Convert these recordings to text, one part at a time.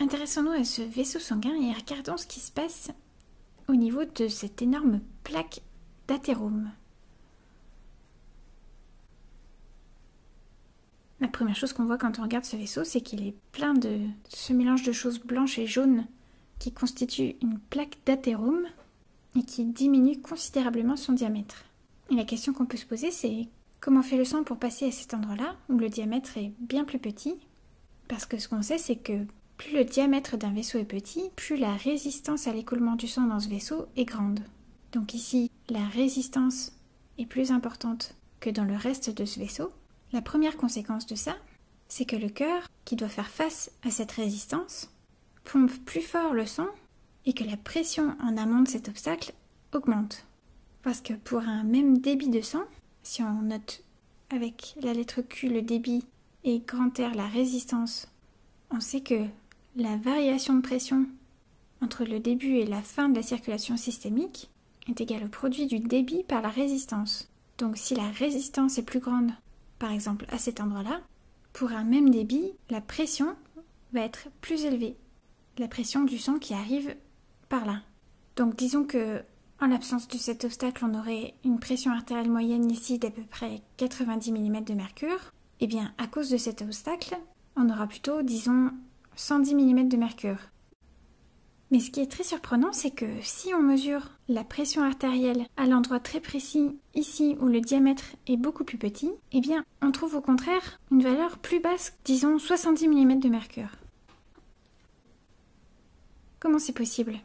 Intéressons-nous à ce vaisseau sanguin et regardons ce qui se passe au niveau de cette énorme plaque d'athérome. La première chose qu'on voit quand on regarde ce vaisseau, c'est qu'il est plein de ce mélange de choses blanches et jaunes qui constitue une plaque d'athérome et qui diminue considérablement son diamètre. Et la question qu'on peut se poser, c'est comment fait le sang pour passer à cet endroit-là où le diamètre est bien plus petit? Parce que ce qu'on sait, c'est que plus le diamètre d'un vaisseau est petit, plus la résistance à l'écoulement du sang dans ce vaisseau est grande. Donc ici, la résistance est plus importante que dans le reste de ce vaisseau. La première conséquence de ça, c'est que le cœur, qui doit faire face à cette résistance, pompe plus fort le sang et que la pression en amont de cet obstacle augmente. Parce que pour un même débit de sang, si on note avec la lettre Q le débit et R la résistance, on sait que la variation de pression entre le début et la fin de la circulation systémique est égale au produit du débit par la résistance. Donc si la résistance est plus grande, par exemple à cet endroit-là, pour un même débit, la pression va être plus élevée. La pression du sang qui arrive par là. Donc disons que en l'absence de cet obstacle, on aurait une pression artérielle moyenne ici d'à peu près 90 mm de mercure. Eh bien à cause de cet obstacle, on aura plutôt disons 110 mm de mercure. Mais ce qui est très surprenant, c'est que si on mesure la pression artérielle à l'endroit très précis, ici où le diamètre est beaucoup plus petit, eh bien on trouve au contraire une valeur plus basse, disons 70 mm de mercure. Comment c'est possible?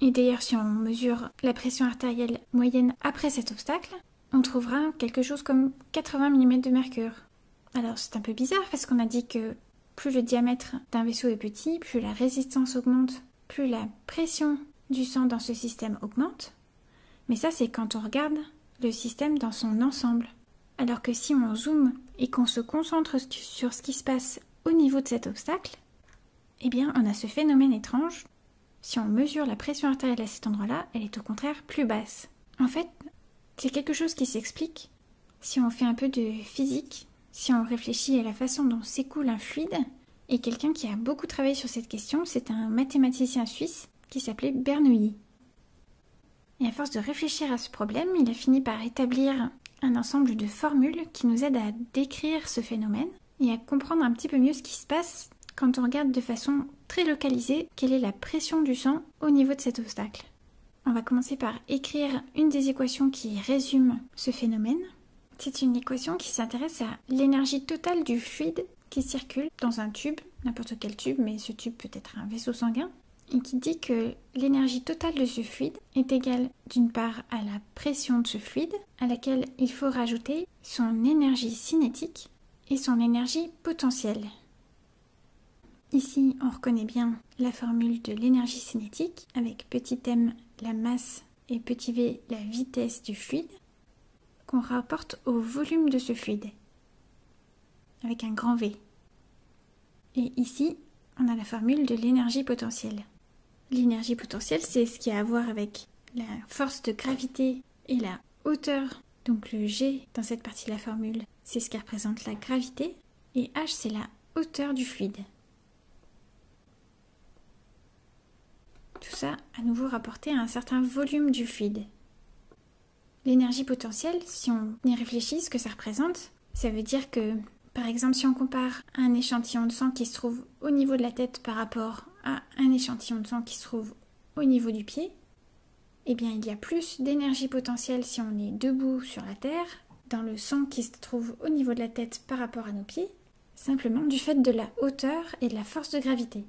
Et d'ailleurs, si on mesure la pression artérielle moyenne après cet obstacle, on trouvera quelque chose comme 80 mm de mercure. Alors c'est un peu bizarre parce qu'on a dit que plus le diamètre d'un vaisseau est petit, plus la résistance augmente, plus la pression du sang dans ce système augmente. Mais ça, c'est quand on regarde le système dans son ensemble. Alors que si on zoome et qu'on se concentre sur ce qui se passe au niveau de cet obstacle, eh bien, on a ce phénomène étrange. Si on mesure la pression artérielle à cet endroit-là, elle est au contraire plus basse. En fait, c'est quelque chose qui s'explique si on fait un peu de physique si on réfléchit à la façon dont s'écoule un fluide, et quelqu'un qui a beaucoup travaillé sur cette question, c'est un mathématicien suisse qui s'appelait Bernoulli. Et à force de réfléchir à ce problème, il a fini par établir un ensemble de formules qui nous aident à décrire ce phénomène et à comprendre un petit peu mieux ce qui se passe quand on regarde de façon très localisée quelle est la pression du sang au niveau de cet obstacle. On va commencer par écrire une des équations qui résume ce phénomène. C'est une équation qui s'intéresse à l'énergie totale du fluide qui circule dans un tube, n'importe quel tube, mais ce tube peut être un vaisseau sanguin, et qui dit que l'énergie totale de ce fluide est égale d'une part à la pression de ce fluide, à laquelle il faut rajouter son énergie cinétique et son énergie potentielle. Ici, on reconnaît bien la formule de l'énergie cinétique avec petit m la masse et petit v la vitesse du fluide qu'on rapporte au volume de ce fluide, avec un grand V. Et ici, on a la formule de l'énergie potentielle. L'énergie potentielle, c'est ce qui a à voir avec la force de gravité et la hauteur. Donc le G dans cette partie de la formule, c'est ce qui représente la gravité, et H, c'est la hauteur du fluide. Tout ça, à nouveau rapporté à un certain volume du fluide. L'énergie potentielle, si on y réfléchit, ce que ça représente, ça veut dire que, par exemple, si on compare un échantillon de sang qui se trouve au niveau de la tête par rapport à un échantillon de sang qui se trouve au niveau du pied, eh bien, il y a plus d'énergie potentielle si on est debout sur la terre, dans le sang qui se trouve au niveau de la tête par rapport à nos pieds, simplement du fait de la hauteur et de la force de gravité.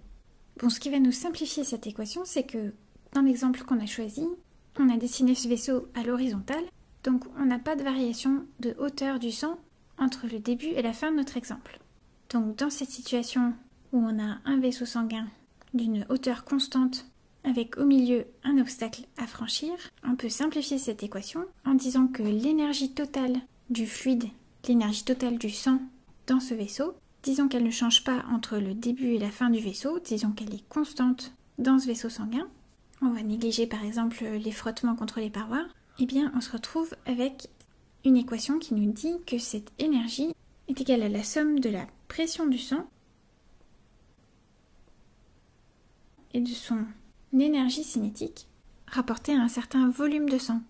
Bon, ce qui va nous simplifier cette équation, c'est que dans l'exemple qu'on a choisi, on a dessiné ce vaisseau à l'horizontale, donc on n'a pas de variation de hauteur du sang entre le début et la fin de notre exemple. Donc dans cette situation où on a un vaisseau sanguin d'une hauteur constante avec au milieu un obstacle à franchir, on peut simplifier cette équation en disant que l'énergie totale du fluide, l'énergie totale du sang dans ce vaisseau, disons qu'elle ne change pas entre le début et la fin du vaisseau, disons qu'elle est constante dans ce vaisseau sanguin, on va négliger par exemple les frottements contre les parois, eh bien on se retrouve avec une équation qui nous dit que cette énergie est égale à la somme de la pression du sang et de son énergie cinétique rapportée à un certain volume de sang.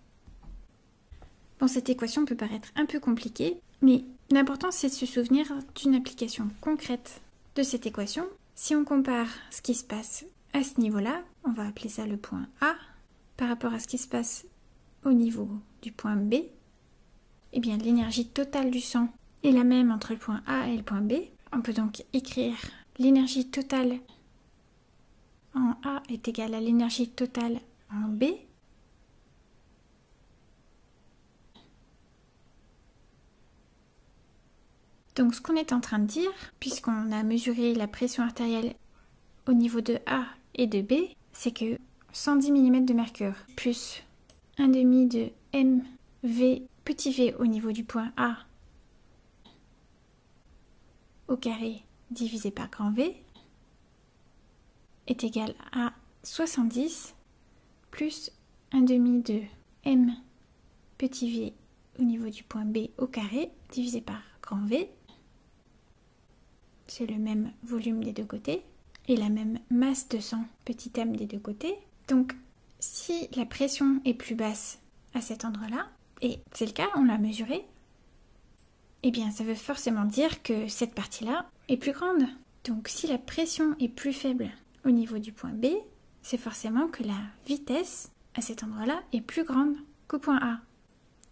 Bon, cette équation peut paraître un peu compliquée, mais l'important c'est de se souvenir d'une application concrète de cette équation. Si on compare ce qui se passe à ce niveau-là, on va appeler ça le point A, par rapport à ce qui se passe au niveau du point B, eh bien l'énergie totale du sang est la même entre le point A et le point B. On peut donc écrire l'énergie totale en A est égale à l'énergie totale en B. Donc ce qu'on est en train de dire, puisqu'on a mesuré la pression artérielle au niveau de A et de B, c'est que 110 mm de mercure plus un demi de mv petit v au niveau du point A au carré divisé par grand V est égal à 70 plus un demi de m petit v au niveau du point B au carré divisé par grand V. C'est le même volume des deux côtés et la même masse de sang petit m des deux côtés. Donc si la pression est plus basse à cet endroit-là, et c'est le cas, on l'a mesuré, eh bien ça veut forcément dire que cette partie-là est plus grande. Donc si la pression est plus faible au niveau du point B, c'est forcément que la vitesse à cet endroit-là est plus grande qu'au point A.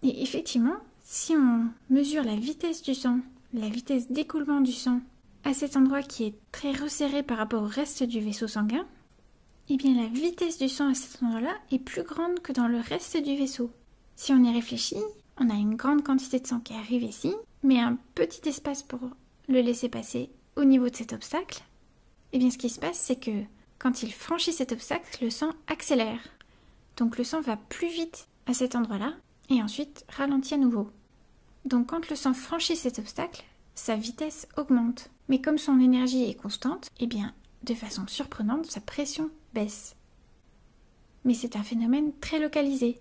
Et effectivement, si on mesure la vitesse du sang, la vitesse d'écoulement du sang à cet endroit qui est très resserré par rapport au reste du vaisseau sanguin, eh bien la vitesse du sang à cet endroit-là est plus grande que dans le reste du vaisseau. Si on y réfléchit, on a une grande quantité de sang qui arrive ici, mais un petit espace pour le laisser passer au niveau de cet obstacle. Eh bien ce qui se passe, c'est que quand il franchit cet obstacle, le sang accélère. Donc le sang va plus vite à cet endroit-là et ensuite ralentit à nouveau. Donc quand le sang franchit cet obstacle, sa vitesse augmente. Mais comme son énergie est constante, eh bien, de façon surprenante, sa pression baisse. Mais c'est un phénomène très localisé.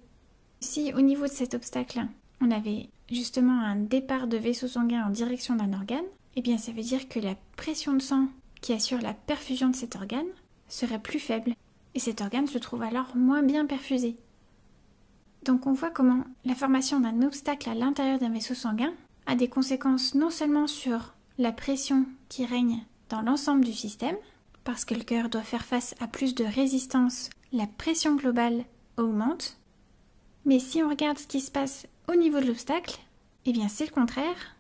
Si au niveau de cet obstacle, on avait justement un départ de vaisseau sanguin en direction d'un organe, eh bien ça veut dire que la pression de sang qui assure la perfusion de cet organe serait plus faible et cet organe se trouve alors moins bien perfusé. Donc on voit comment la formation d'un obstacle à l'intérieur d'un vaisseau sanguin a des conséquences non seulement sur la pression qui règne dans l'ensemble du système, parce que le cœur doit faire face à plus de résistance, la pression globale augmente. Mais si on regarde ce qui se passe au niveau de l'obstacle, eh bien c'est le contraire.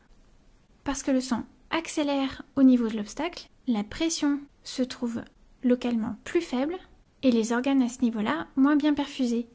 Parce que le sang accélère au niveau de l'obstacle, la pression se trouve localement plus faible et les organes à ce niveau-là moins bien perfusés.